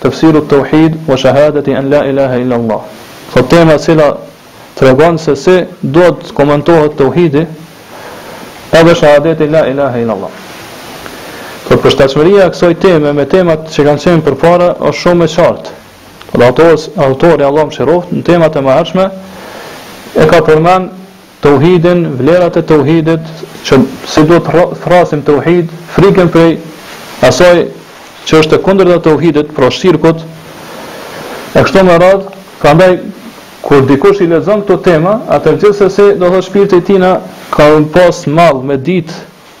Tefsiru Teuhid wa Shahadati an la ilaha illa Allah. Thotë tema e cila tregon se si duhet të komentohet Teuhidi edhe Shahadeti la ilaha illa Allah. Thotë përshtatshmëria e kësaj teme me temat që kanë qenë përpara është shumë e qartë. Dhe autori Allahu e mëshiroftë në temat e mëhershme e ka përmend Teuhidin, vlerat e teuhidit, që si duhet të thrasim n'teuhid, frikën prej asaj që është e kundërta e teuhidit, pra shirkut, e kështu me radhë, prandaj kur dikush i lexon këto tema, atëherë gjithsesi do të thotë shpirti i tina ka pas mall me ditë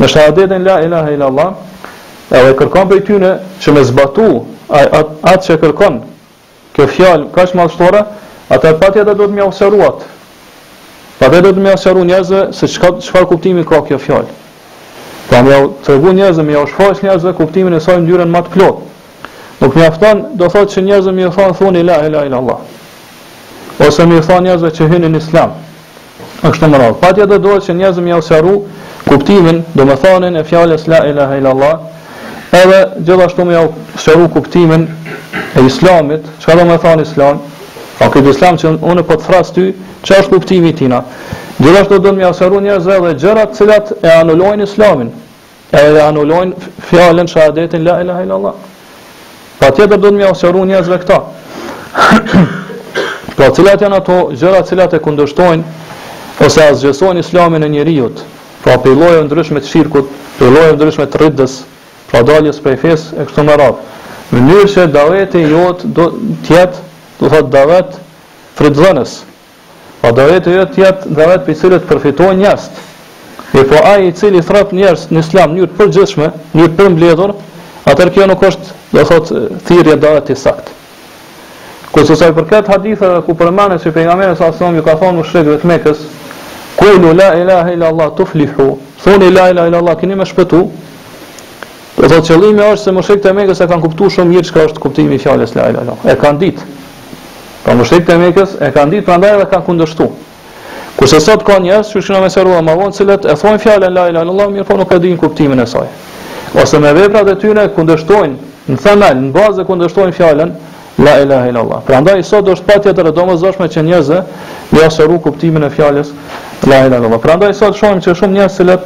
Në shahadetin la ilaha ila Allah, edhe kërkon prej tyne që me zbatu atë që kërkon, kjo fjalë kaq madhështore, atëherë patjetër duhet me jau sqaru. Patjetër duhet me jau sqaru njerëzve se çka, çfarë kuptimi ka kjo fjalë. Pra po me ja tregu njerëzve, me jau shfaq njerëzve kuptimin e saj në mënyrën ma të plotë. Nuk mjafton, do thotë që njerëzve me ja thanë, thoni la ilaha illa Allah. Ose me ja thanë njerëzve që hyni në islam. E kështu me radhë. Patjetër duhet që njerëzve me jau sqaru kuptimin, domethënien e fjalës la ilaha illa Allah, edhe gjithashtu me jau sqaru kuptimin e Islamit, çka do me thanë Islam? Po ky Islam që unë po të thras ty, çfarë është kuptimi i tina? Gjithashtu duhet me jau sqaru njerëzve edhe gjërat të cilat e anulojnë Islamin. Edhe anulojnë fjalën shahadetin la ilaha illallah. Patjetër duhet me jau sqaru njerëzve këta. pra po, cilat janë ato gjëra të cilat e kundërshtojnë ose asgjësojnë islamin e njeriut. Pra po, prej llojeve ndryshme të shirkut, prej llojeve ndryshme të rides, pra daljes prej fesë e kështu me radhë. Mënyrë që daveti jot të jetë, do thotë davet frytdhënës, Po daveti jot të jetë davet prej cilit përfitojnë njerëzit. Mirëpo ai i cili thret njerëz në islam në mënyrë të përgjithshme, në mënyrë të përmbledhur, atëherë kjo nuk është, do thotë, thirrje davet i saktë. Kurse sa i përket haditheve ku përmendet se pejgamberi salallahu alejhi ju ka thanë mushrikëve të Mekës, "Kulu la ilaha illa Allah tuflihu", thoni la ilaha illa Allah keni me shpëtu. Do thotë qëllimi është se mushrikët e Mekës e kanë kuptuar shumë mirë çka është kuptimi i fjalës la ilaha illa Allah. E kanë ditë. Pra mushrikët e Mekës e kanë ditë prandaj edhe kanë kundërshtu. Kurse sot ka njerëz siç kena me sqaru edhe ma vonë, cilët e thonë fjalën la ilaha illallah, mirëpo nuk e dinë kuptimin e saj. Ose me veprat e tyre kundërshtojnë në themel, në bazë e kundërshtojnë fjalën la ilaha illallah. Prandaj sot është patjetër e domosdoshme që njerëzve me jau sqaru kuptimin e fjalës la ilaha illallah. Prandaj sot shohim që shumë njerëz që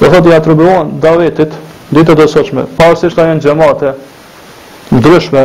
do thotë i atribuohen davetit ditët e sotshme, pavarësisht a janë xhamate ndryshme,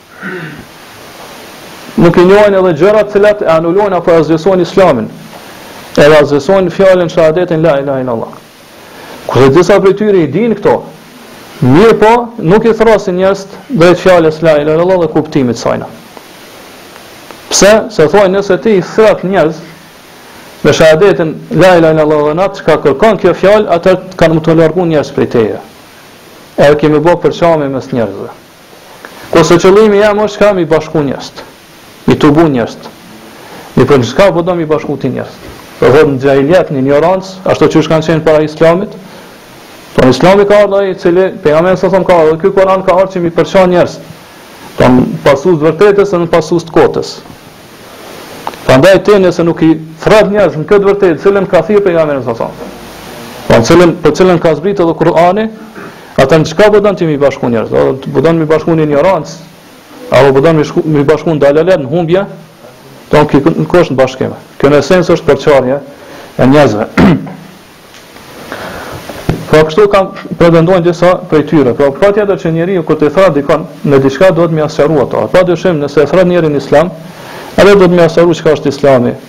Nuk i njohin edhe gjërat të cilat e anulojnë apo e asgjësojnë islamin. E asgjësojnë fjalën shahadetin la ilaha illallah. Kur disa prej tyre i dinë këto, mirëpo, nuk i thrrasin njerëzit drejt fjalës la ilaha illallah dhe kuptimit të saj. Pse? Se thonë nëse ti i thrret njerëzit në shahadetin la ilaha illallah dhe n'atë çka kërkon kjo fjalë, atëherë kanë me t'u largu njerëzit prej teje. Edhe ke me bë përçarje mes njerëzve. Kurse qëllimi jem është ka m'i bashku njerëzit, m'i tubu njerëzit. Mirëpo n'çka po do m'i bashku ti njerëzit? Do thotë në xhahiliet, në injorancë, ashtu siç kanë qenë para Islamit. Po Islami ka ardhur, ai i cili pejgamberi sa thon ka ardhur, ky Kur'an ka ardhur që m'i përça njerëzit në pasues të vërtetës e në pasues të kotës. Prandaj ti nëse nuk i thrret njerëzit në këtë vërtetë, cilën ka thirrë pejgamberi sa thon. Po cilën, po cilën ka zbritur edhe Kur'ani, Atëherë në çka po don që m'i bashku njerëzit? A po don m'i bashku në injorancë? A po don m'i bashku në dalalet, në humbje? Atëherë kjo nuk është bashkim. Kjo në esencë është përçarje e njerëzve. Pra kështu ka pretendojnë disa prej tyre. Pra patjetër që njeriu kur të thrret dikon, në diçka duhet me ia sqaru ato. Pa dyshim nëse e thrret njerin në islam, edhe duhet me ia sqaru çka është islami.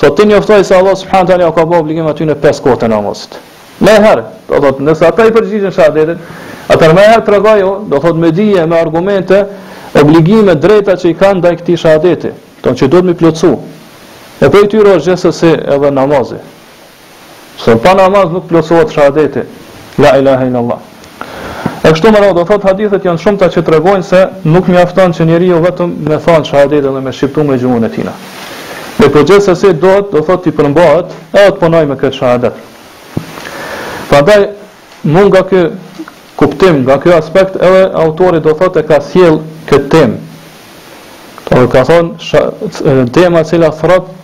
Thot ti njoftoji se Allah subhanahu wa taala ju ka bë obligim atyne pesë kohët e namazit. Menjëherë, do thot, nëse ata i përgjigjen shahadetit, atëherë menjëherë tregoju, do thot me dije, me argumente, obligimet, të drejtat që i kanë ndaj këtij shahadeti, ato që duhet m'i plotësu. E prej tyre është gjithsesi edhe namazi. Se pa namaz nuk plotësohet shahadeti. La ilaha illallah. E kështu me radhë, do thot hadithet janë shumë ta që tregojnë se nuk mjafton që njeriu vetëm me thënë shahadetin dhe me e shqiptu me gjuhën e tina. Mirëpo gjithsesi duhet, do thot t'i përmbahet, edhe të punojë me këtë shahadet. Prandaj, mu nga ky kuptim, nga ky aspekt, edhe autori do thot e ka sjell këtë temë. Dhe po, ka thonë, tema cila thrret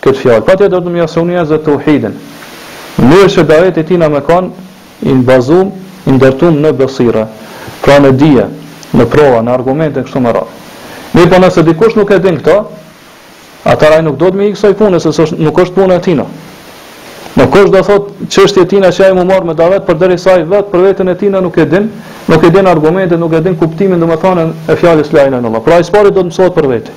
këtë fjalë. Patjetër duhet me ua mësu njerëzve tauhidin. Në mënyrë që daveti i tina me kon i bazuar, i ndërtuar në besire, pra në dije, në prova, në argumente kështu me radhë. Mirpo nëse dikush nuk e din këtë, atëherë ai nuk duhet me i hy kësaj pune se s'është nuk është puna e tij. Nuk është do thot çështje e tina që ai me u marr me davet përderisa ai vet për veten e tina nuk e din, nuk e din argumentet, nuk e din kuptimin domethënë e fjalës la ilaha illallah. Pra ai s'pari duhet të mësojë për vete.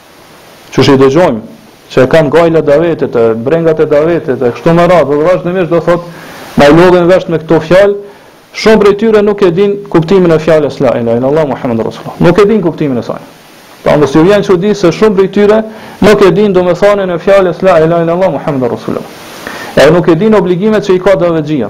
Qysh i dëgjojmë që e kanë gajlet e davetit, e brengat e davetit, e kështu me radhë, dhe vazhdimisht do thotë, na i lodhin veshët me këto fjalë, shumë prej tyre nuk e din kuptimin e fjalës la ilaha illallah muhammedur rasulullah. Nuk e din kuptimin e saj. Pra mos ju vjen çudi se shumë prej tyre nuk e din domethënien e fjalës la ilaha illallah muhammedur rasulullah. Edhe nuk e din obligimet që i ka davetxhia.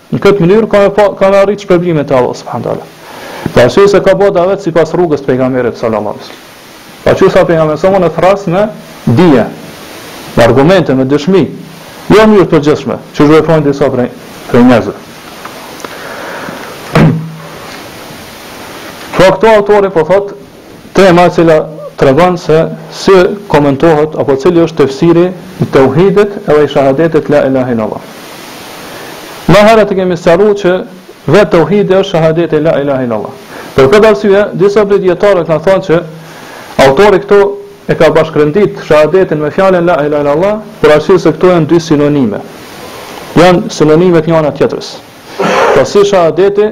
Në këtë mënyrë ka me pa, ka me arrit shpërblimet e Allahut subhanahu teala. Për arsye se ka ba davet sipas rrugës të pejgamberit sallallahu alaihi wasallam. Pra qysh pejgamberi thërras me dije, me argumente, me dëshmi, jo në mënyrë të përgjithshme, qysh veprojnë disa prej prej njerëzve. Pra këto autori po thotë Tema e cila tregon se si komentohet apo cili është tefsiri i teuhidit edhe i shahadetit la ilahe illallah. Më herët e kemi sqaruar që vetë teuhidi është shahadeti la ilahe illallah. Për këtë arsye, disa prej dijetarëve kanë thënë që autori këtu e ka bashkërendit shahadetin me fjalën la ilahe illallah, për arsye se këto janë dy sinonime. Janë sinonime të njëra-tjetrës. Po si shahadeti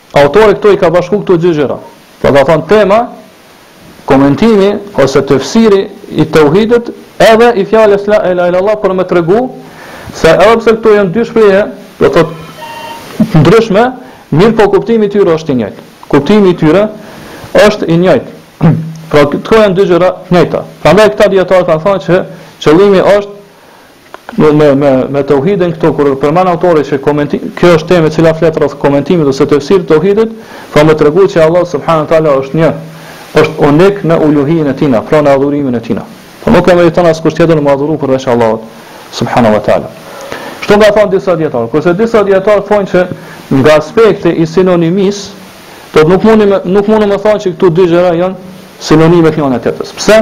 Autori këtu i ka bashku këto dy gjëra. Do të thotë tema, komentimi ose tefsiri i tauhidit edhe i fjalës la ilaha illallah për me tregu se edhe pse këto janë dy shprehje, do të thotë ndryshme, mirëpo kuptimi i tyre është i njëjtë. Kuptimi i tyre është i njëjtë. Pra këto janë dy gjëra të njëjta. Prandaj këta dijetarë kanë thënë që qëllimi është me me me me tauhidin këtu kur përmend autori që komentim kjo është temë e cila flet rreth komentimit ose tefsirit të tauhidit pra me tregu që Allah subhanahu wa taala është një është unik në uluhijen e tina pra në adhurimin e tina po nuk e meriton askush tjetër me u adhuru përveç Allahut subhanahu wa taala kështu kanë thënë disa dijetarë kurse disa dijetarë thonë që nga aspekti i sinonimisë do të nuk mundi nuk mundi me thonë që këto dy gjëra janë sinonime të njëra-tjetrës pse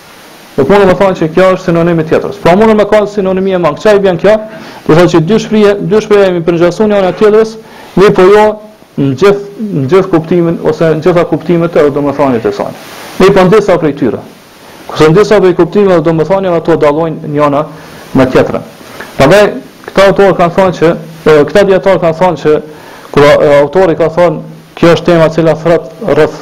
Nuk mundet me thonë që kjo është sinonim i tjetrës. Pra mundet me thonë sinonimi e mangët. Çka i bjen kjo? Do thotë që dy shprehje, dy shprehje me i përngjasu njëna-tjetrës, mirëpo jo në gjithë, në gjithë kuptimin, ose në gjitha kuptimet edhe domethëniet e sajna. Mirëpo në disa prej tyre. Kurse në disa prej kuptimeve, domethonë ato dallojnë njëna me tjetrën. Prandaj, këta autorë kanë thonë që, këta dijetarë kanë thonë që, kur autori ka thonë, kjo është tema e cila flet rreth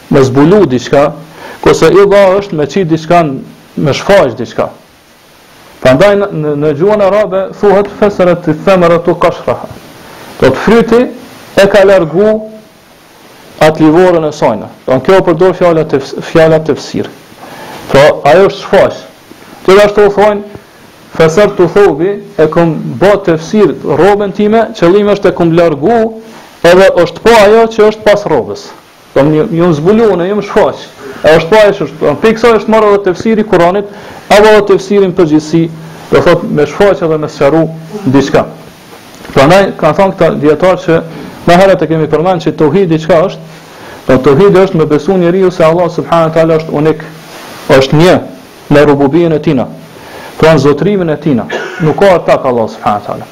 me zbulu diçka, kurse idha është me qit diçka me shfaq diçka. Prandaj në, në gjuhën arabe thuhet feseret eth-themeretu kishreha. Do të fryti e ka largu atë lëvoren e sajna. Domethënë kjo përdoret fjala te, fjala tefsir. Pra, ajo është shfaq. Po edhe ashtu thonë, fesertu theubi e kom ba tefsir robën time, qëllimi është e kom largu edhe është pa ajo që është pas robës. Domethënë jam zbulu, unë jam shfaq. E është pa ajo çka është, po prej kësaj është marrë edhe tefsiri i Kur'anit, apo edhe tefsiri në përgjithësi, do thot me shfaq edhe me sqaru diçka. Prandaj kanë thënë këta dijetarë që më herët e kemi përmend se tauhidi çka është? Po tauhidi është me besu njeriu se Allah subhanahu wa taala është unik, është një në rububien e tina, pra në zotrimin e tina, nuk ka ortak Allah subhanahu wa taala.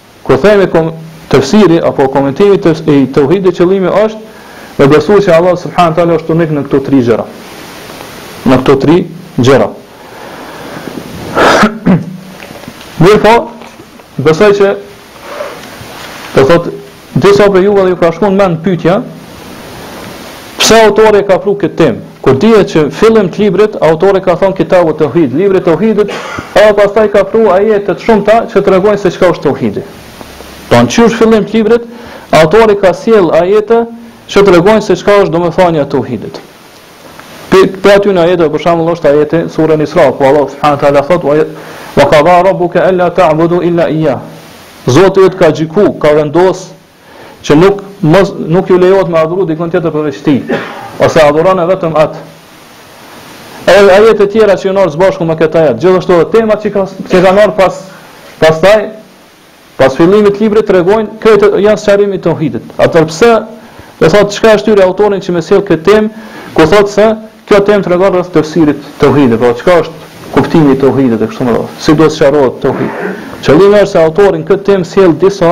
Kur themi kom tefsiri apo komentimi i tauhidit qëllimi është me besu që Allah subhanahu teala është unik në këto tri gjëra. Në këto tri gjëra. Mirëpo, besoj që do thot disa prej juve edhe ju ka shku n'mend pytja, Pse autori e ka pru këtë temë? Kur dihet që n'fillim të librit, autori ka thonë kitabu teuhid, libri i teuhidit, edhe pastaj ka pru ajete të shumta që tregojnë se çka është teuhidi. Pra qysh n'fillim të librit, autori ka sjell ajete që tregojnë se çka është domethanja e teuhidit. Prej atyre ajeteve, për shembull është ajeti n'suren Isra, ku Allah subhanahu teala thot, wa kada rabbuke ella tabudu illa ijah. Zoti yt ka gjyku, ka vendosë, që nuk mos nuk ju lejohet me adhuru dikon tjetër përveç tij, ose adhurone vetëm atë. Edhe ajetet e tjera që janë zbashku me këtë ajet, gjithashtu edhe temat që ka që kanë ardhur pas pastaj pas fillimit të librit tregojnë këto janë sqarimi i tauhidit. Atëherë pse do thotë çka e shtyri autorin që me sjell këtë temë, ku thotë se kjo temë tregon rreth tefsirit të tauhidit, pra çka është kuptimi i tauhidit e kështu me radhë. Si do të sqarohet tauhidi? Qëllimi është se autori n'këtë temë sjell disa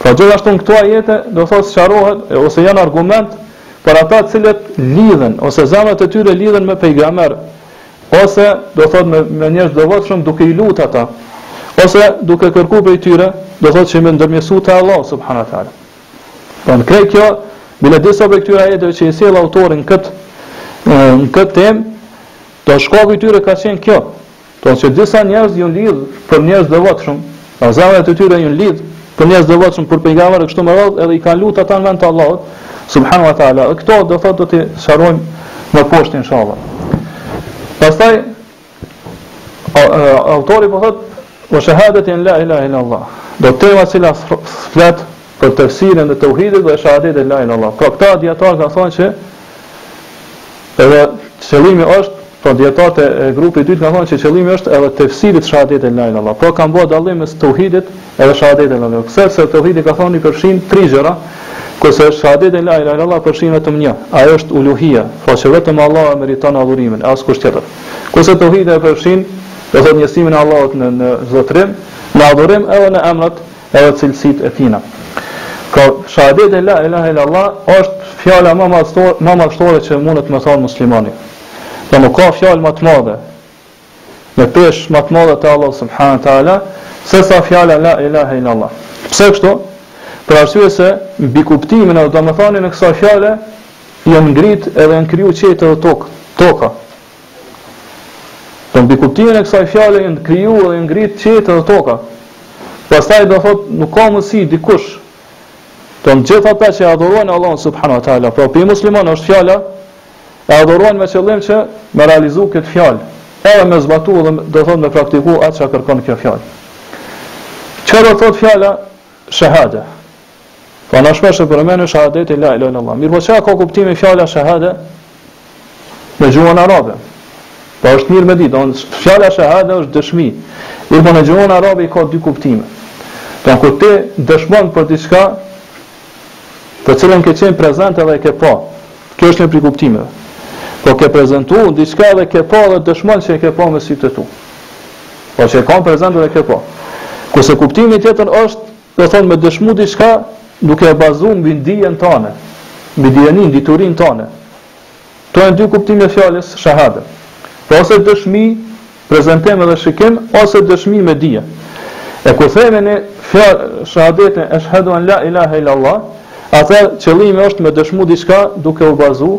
Pra gjithashtu në këto ajete do thotë sqarohet ose janë argument për ata të cilët lidhen ose zemrat e tyre lidhen me pejgamber ose do thotë me, me njerëz të devotshëm duke i lutur ata ose duke kërkuar prej tyre do thotë që me ndërmjetësu te Allah subhanahu wa taala. Po në krejt kjo bile disa prej këtyre ajeteve që i sjell autori n'kët në këtë temë do shkaku i tyre ka qenë kjo Thotë që disa njerëz janë lidh për njerëz të devotshëm, pra zemrat e tyre janë lidh për njerëz të devotshëm për pejgamberë e kështu me radhë edhe i kanë lut ata në vend të Allahut subhanahu wa taala. Dhe këto do thotë do t'i sqarojmë më poshtë inshallah. Pastaj autori po thotë wa shahadati an la ilaha illa allah. Do tema e cila flet për tefsirin e tauhidit dhe shahadetin la ilaha illa allah. Pra këtu dijetarët kanë thënë se Edhe qëllimi është, pra dijetarët e grupit të dytë kanë thënë se qëllimi është edhe tefsiri i shahadetit la ilahe illallah. Pra kanë bërë dallim mes tauhidit edhe shahadetit la ilahe. Pse? Se tauhidi kanë thënë i përfshin tri gjëra, kurse shahadeti la ilahe illallah përfshin vetëm një. Ajo është uluhia, pra që vetëm Allahu e meriton adhurimin, e askush tjetër. Kurse tauhidi e përfshin, do thotë njësimin e Allahut në në zotërim, në adhurim edhe në emrat edhe cilësitë e tina. Pra, shahadeti la ilahe illallah është fjala më madhështore, më madhështore që mundet me thonë muslimani. Pra nuk ka fjalë më të madhe, me pesh më të madhe te Allah subhanahu teala, se sa fjala la ilahe illallah. Pse kështu? Për arsye se mbi kuptimin e domethënien e kësaj fjale janë ngrit edhe janë kriju qiejt edhe tokë, toka. Po mbi kuptimin e kësaj fjale janë kriju dhe janë ngrit qiejt dhe toka. Pastaj do thot nuk ka mundësi dikush. Të gjithë ata që adhurojnë Allah subhanu wa ta'ala. Pra për muslimanët është fjala, e adhurojnë me qëllim që me realizu këtë fjalë. Edhe me zbatu dhe do thot me praktiku atë që kërkon kjo fjalë. Çka do thot fjala Shahade. Po na shpesh e përmendim shahadeti la ilaha illallah. Mirëpo çka ka kuptimin fjala shahade në gjuhën arabe? Po është mirë me ditë, don fjala shahade është dëshmi. Mirëpo në gjuhën arabe ka dy kuptime. Don kur ti dëshmon për diçka, të cilën ke qenë prezent edhe ke pa. Kjo është një prej kuptimeve. Po ke prezantuar diçka edhe ke pa dhe dëshmon se e ke pa me sytë e tu. Po që je kanë prezent edhe ke pa. Kurse kuptimi tjetër është, do thonë me dëshmu diçka duke u bazuar mbi dijen tane, mbi dijenin, diturin tane. Këto janë dy kuptime të fjalës shahada. Po ose dëshmi, prezantim edhe shikim, ose dëshmi me dije. E kur themi ne fjalën shahadetin eshhadu an la ilaha illa allah, atë qëllimi është me dëshmu diçka duke u bazuar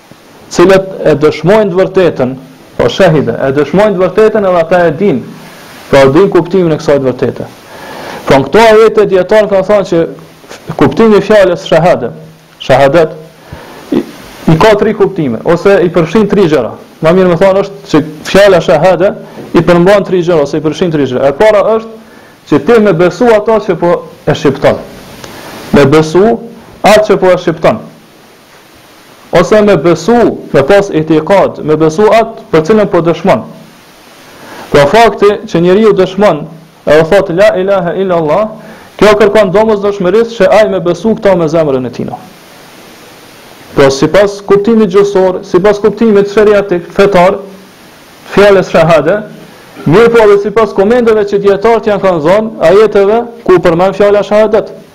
të cilët e dëshmojnë të vërtetën, po shahide, e dëshmojnë të vërtetën edhe ata e dinë, pra e dinë kuptimin e kësaj të vërtete. Pra në këto ajete dijetarët kanë thonë që kuptimi i fjalës shahade, shahadet, i, i ka tri kuptime, ose i përfshin tri gjëra. Ma mirë me thonë është që fjala shahade i përmban tri gjëra, ose i përfshin tri gjëra. E para është që ti me besu ato që po e shqipton. Me besu atë që po e shqipton. ose me besu, me pas itikad, me besu atë për cilën po dëshmon. Pra fakti që njeriu dëshmon edhe thot la ilaha illa Allah, kjo kërkon domosdoshmërisht që ai me besu këto me zemrën e tij. Pra sipas kuptimit gjuhësor, sipas kuptimit sheriatik, fetar, të fjalës shahade, mirëpo edhe sipas komenteve që dijetarët ia kanë dhënë ajeteve ku përmendet fjala shahadet.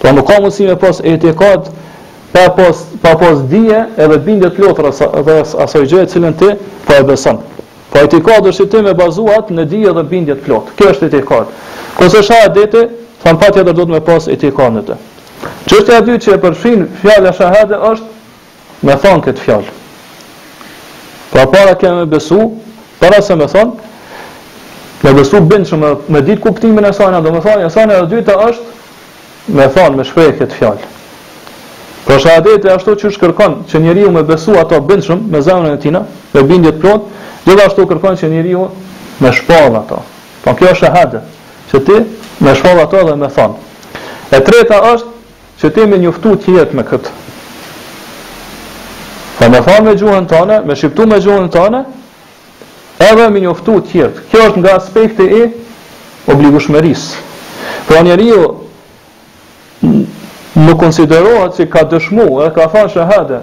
Pra nuk ka mundësi me pas etikad pa pas pa pas dije edhe bindje të plotë rreth rreth asaj gjëje të cilën ti po e beson. Po etikadi është që ti me bazu atë në dije dhe bindje të plotë. Kjo është etikad. Kurse shahadeti, thamë patjetër do të me pas etikad në të. Çështja e dytë që e përfshin fjala shahade është me thonë këtë fjalë. Pra e para kemi me besu, para se me thonë, me besu bindshëm, me ditë kuptimin e sajna, do me thonë, e sajna dhe dyta është, me thonë, me shpreh këtë fjalë. Pra shahadeti ashtu siç kërkon që njeriu me besu ato bindshëm me zemrën e tina, me bindje t'plot, gjithashtu kërkon që njeriu me shpallë ato. Po kjo është shahade, që ti me shpallë ato dhe me thonë. E treta është, Që ti me i njoftu tjetër me këtë. Pra me thanë me gjuhën tane, me shqiptu me gjuhën tane, edhe me i njoftu tjetër. Kjo është nga aspekti i obligushmërisë. Pra njeriu nuk konsiderohet që ka dëshmu edhe ka thanë shahade,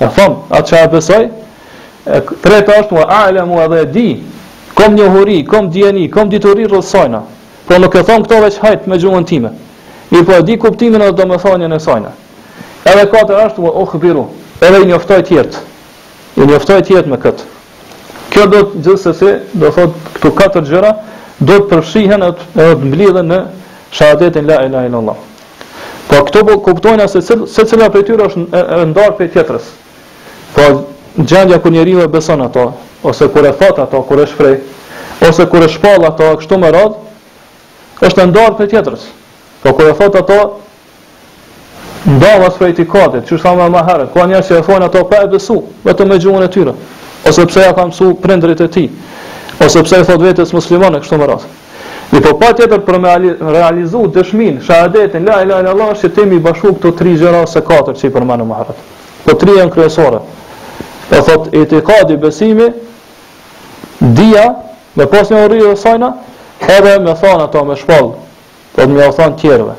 E thon, atë që e besoj, e treta është wa a'lamu edhe e di, kom njohuri, kom dijeni, kom dituri rreth sajna. Po nuk e thom këto veç hajt me gjuhën time. Mirëpo e di kuptimin edhe domethënien e sajna. E katërta është wa ukhbiru, edhe i njoftoj të tjerët. I njoftoj të tjerët me këtë. Kjo do thotë gjithsesi, do thot këto katër gjëra duhet të përfshihen edhe të mblidhen në shahadetin la ilaha illallah. Pra këtu po kuptojmë se secila prej tyre është e ndarë prej tjetrës. Pra gjendja kur njeriu e beson ato, ose kur e thot ato, kur e shpreh, ose kur e shpall ato kështu me radhë, është e ndarë prej tjetrës. Pra kur e thot ato, ndallas prej itikadit, që thamë më herët, ka njerëz që e thonë ato pa e besu, vetëm me gjuhën e tyre, ose pse ja kanë mësu prindërit e tij, ose pse i thot vetes muslimane kështu me radhë. Mirpo patjetër për me realizu dëshmin, shahadetin, la ilahe illallah, është që ti me i bashku këto tri gjëra ose katër që i përmendëm ma herët. Këto tri janë kryesore. Po thot itikadi besimi, dija, me pas njohuri e sajna, edhe me thanë ato me shpall, apo me u thanë tjerëve.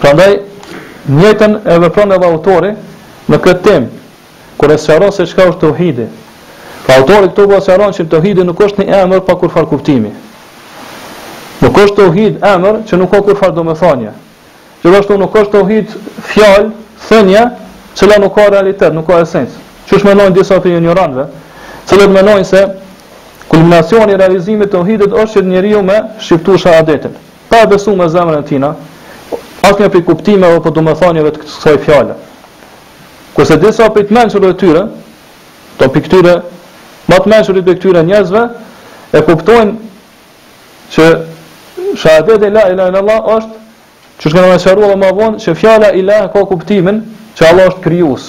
Prandaj, njëtën e vepron edhe autori në këtë temë, kur e sqaron se çka është teuhidi. Pra autori këtu po sqaron që teuhidi nuk është një emër pa kurfar kuptimi. Nuk është teuhidi emër që nuk ka kurfar domethanie. Gjithashtu nuk është teuhidi fjalë, thënje, e cila nuk ka realitet, nuk ka esencë. Siç menojnë disa prej injorantëve, të cilët menojnë se kulminacioni i realizimit të teuhidit është që njeriu me shqiptu shehadetin. pa e besu me zemrën e tina, asnjë prej kuptimeve apo domethënieve të kësaj fjale. Kurse disa prej të mençurve të tyre, do të prej këtyre më të mençurit prej këtyre njerëzve, e kuptojnë që shahadeti la ilaha illallah është që siç kemi me sqaru edhe ma vonë që fjala ilah ka kuptimin që Allahu është krijues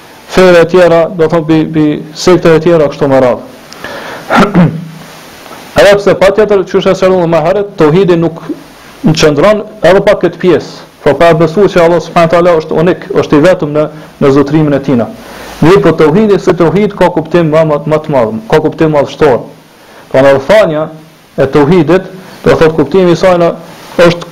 feve të tjera, do të thotë bi bi sekte të tjera kështu me radhë. Edhe pse patjetër siç e thamë ma herët, tauhidi nuk qëndron edhe pa këtë pjesë. Po pa besu se Allahu subhanahu wa taala është unik, është i vetëm në në zotrimin e tij. Mirëpo tauhidi si tauhid ka kuptim më më të madh, ka kuptim madhështor. Pra në thënia e tauhidit, do të thotë kuptimi i saj është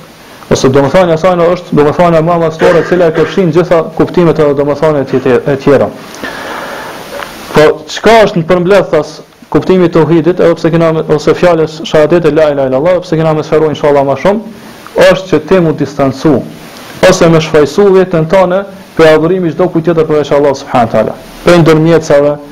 ose domethënia e saj është domethënia më madhësore e cila e përfshin gjitha kuptimet edhe domethëniet e tjera. Po çka është në përmbledhtas kuptimi i tauhidit, edhe pse kena ose fjalës shahadet e la ilaha illallah, edhe pse kena me sqaru inshallah më shumë, është që ti mu distancu ose me shfajsu veten tonde për adhurimin çdokujt tjetër përveç Allah subhanahu wa taala. Prej ndërmjetësave,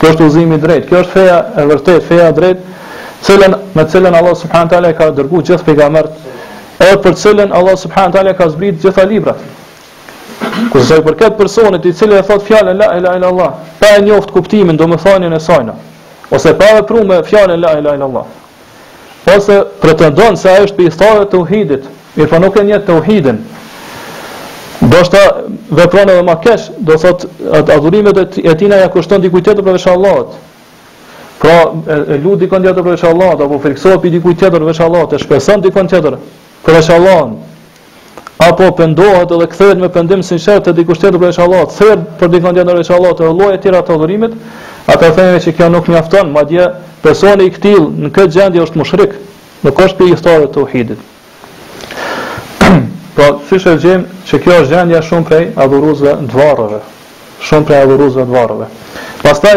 Ky është udhëzimi i drejtë, kjo është feja e vërtetë, feja e drejtë, cilën me cilën Allah subhanahu teala ka dërgu gjithë pejgambert, edhe për cilën Allah subhanahu teala ka zbrit gjitha librat. Kurse sa i përket personit i cili e thotë fjalën la ilaha illa allah, pa e njoftë kuptimin, domethënien e saj, ose pa vepru me fjalën la ilaha illa allah. ose pretendon se ai është prej ithtarëve të teuhidit, mirëpo nuk e njeh teuhidin, ndoshta vepron edhe ma keq, do thotë, atë adhurimet e tina ja kushton dikujt tjetër përveç Allahut, pra e, e lut dikon tjetër përveç Allahut, apo friksohet prej dikujt tjetër përveç Allahut, e shpreson dikon tjetër përveç Allahut, apo pendohet dhe kthehet me pendim të sinqertë te dikush tjetër përveç Allahut, kthehet për dikon tjetër përveç Allahut, edhe lloje të tjera të adhurimit, atëherë themi që kjo nuk mjafton, madje personi i këtillë në këtë gjendje është mushrik, nuk është prej ithtarëve të tauhidit. pra, siç e gjejmë që kjo është gjendja shumë prej adhuruesve të varreve, shumë prej adhuruesve të varreve. Pastaj